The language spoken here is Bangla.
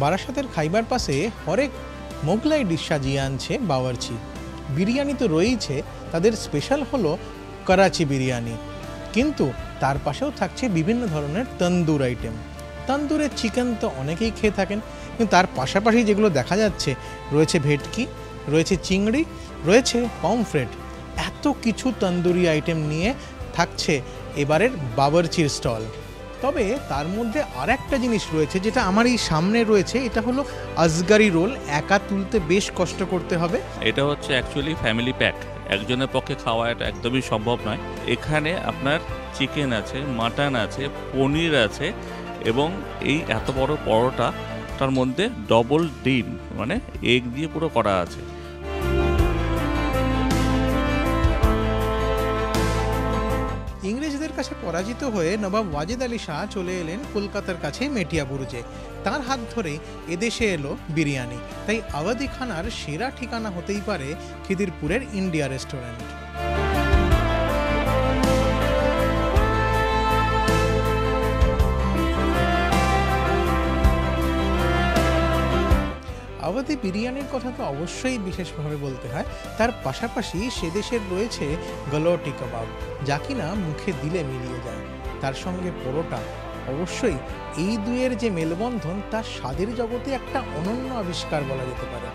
বারাসাতের খাইবার পাশে হরেক মোগলাই ডিশ সাজিয়ে আনছে বাওয়ার্চি। বিরিয়ানি তো রয়েইছে, তাদের স্পেশাল হলো করাচি বিরিয়ানি। কিন্তু তার পাশেও থাকছে বিভিন্ন ধরনের তন্দুর আইটেম। তন্দুরের চিকেন তো অনেকেই খেয়ে থাকেন, কিন্তু তার পাশাপাশি যেগুলো দেখা যাচ্ছে, রয়েছে ভেটকি, রয়েছে চিংড়ি, রয়েছে পমফ্রেট। এত কিছু তন্দুরি আইটেম নিয়ে থাকছে এবারের বাবরচির স্টল। তবে তার মধ্যে আর একটা জিনিস রয়েছে যেটা আমার এই সামনে রয়েছে, এটা হলো আজগারি রোল। একা তুলতে বেশ কষ্ট করতে হবে। এটা হচ্ছে অ্যাকচুয়ালি ফ্যামিলি প্যাক একজনের পক্ষে খাওয়া এটা একদমই সম্ভব নয়। এখানে আপনার চিকেন আছে মাটন আছে, পনির আছে এবং এই এত বড় পরোটা, তার মধ্যে ডবল ডিম মানে এগ দিয়ে পুরো করা আছে। ইংরেজদের কাছে পরাজিত হয়ে নবাব ওয়াজেদ আলী শাহ চলে এলেন কলকাতার কাছে মেটিয়াবুরুজে তার হাত ধরে এদেশে এলো বিরিয়ানি। তাই আওয়াদি খানার সেরা ঠিকানা হতেই পারে খিদিরপুরের ইন্ডিয়া রেস্টুরেন্ট। আওয়াদি বিরিয়ানির কথা তো অবশ্যই বিশেষভাবে বলতে হয়। তার পাশাপাশি সে দেশের রয়েছে গলোটি কাবাব, যা কিনা মুখে দিলে মিলিয়ে যায়। তার সঙ্গে পরোটা, অবশ্যই এই দুয়ের যে মেলবন্ধন, তার স্বাদের জগতে একটা অনন্য আবিষ্কার বলা যেতে পারে।